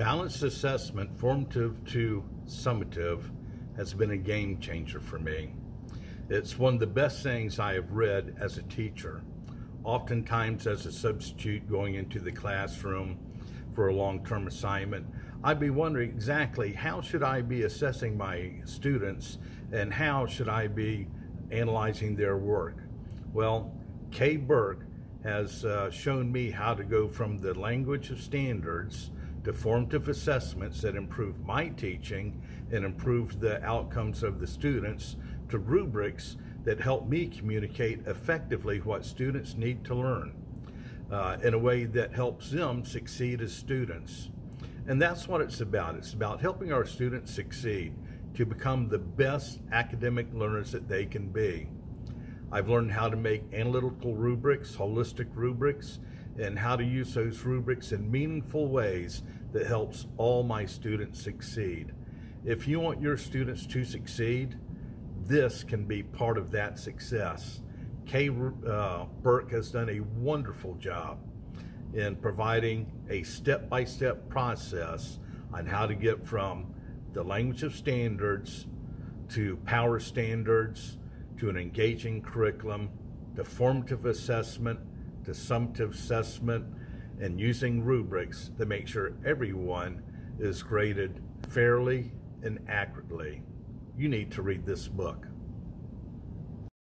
Balanced assessment, formative to summative, has been a game changer for me. It's one of the best things I have read as a teacher, oftentimes as a substitute going into the classroom for a long-term assignment. I'd be wondering exactly how should I be assessing my students and how should I be analyzing their work? Well, Kay Burke has uh, shown me how to go from the language of standards to formative assessments that improve my teaching and improve the outcomes of the students to rubrics that help me communicate effectively what students need to learn uh, in a way that helps them succeed as students. And that's what it's about. It's about helping our students succeed to become the best academic learners that they can be. I've learned how to make analytical rubrics, holistic rubrics, and how to use those rubrics in meaningful ways that helps all my students succeed. If you want your students to succeed, this can be part of that success. Kay uh, Burke has done a wonderful job in providing a step-by-step -step process on how to get from the language of standards to power standards to an engaging curriculum to formative assessment to summative assessment and using rubrics to make sure everyone is graded fairly and accurately. You need to read this book.